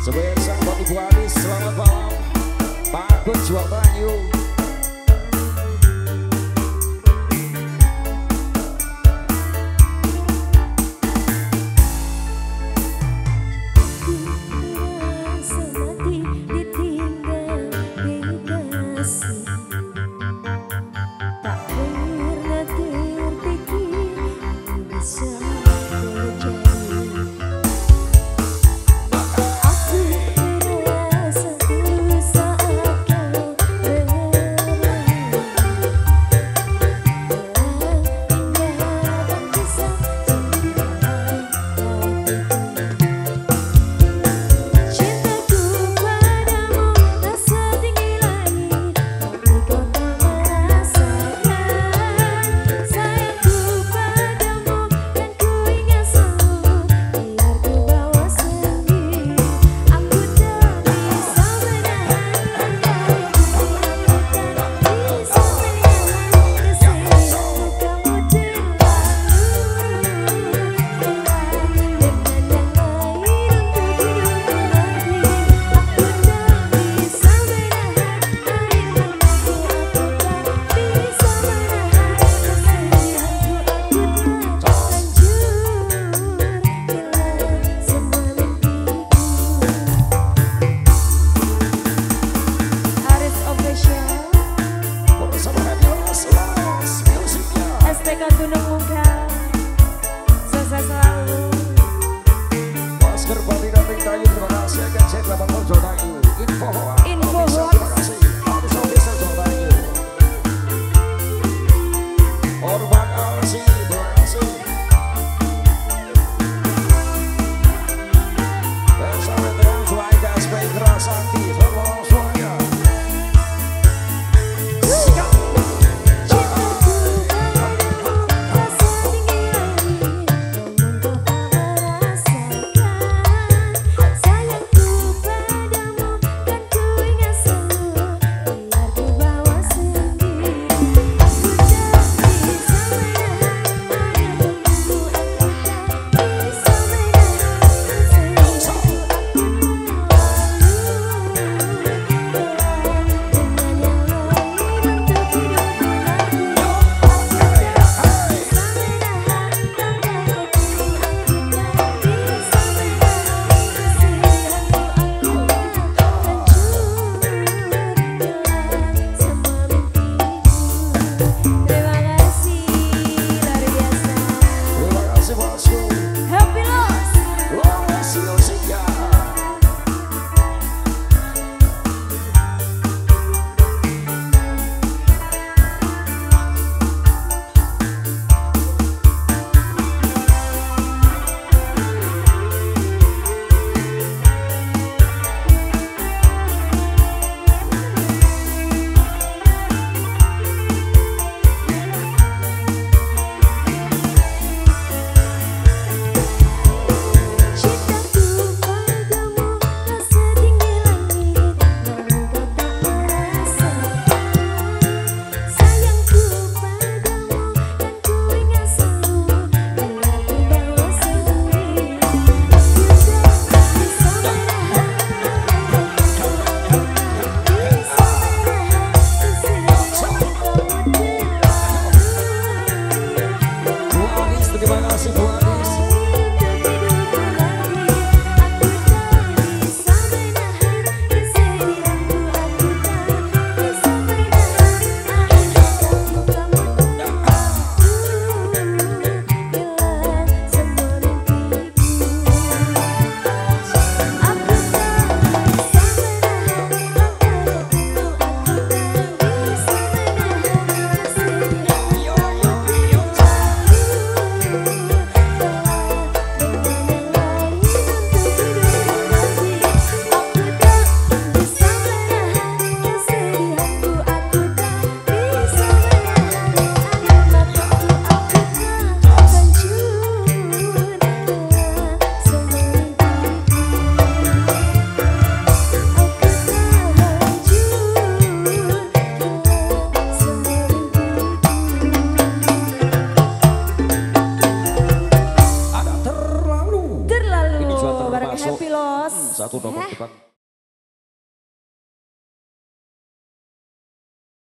Spesial buat Ibu Anis selamat malam. Pak Jual satu dokter tukang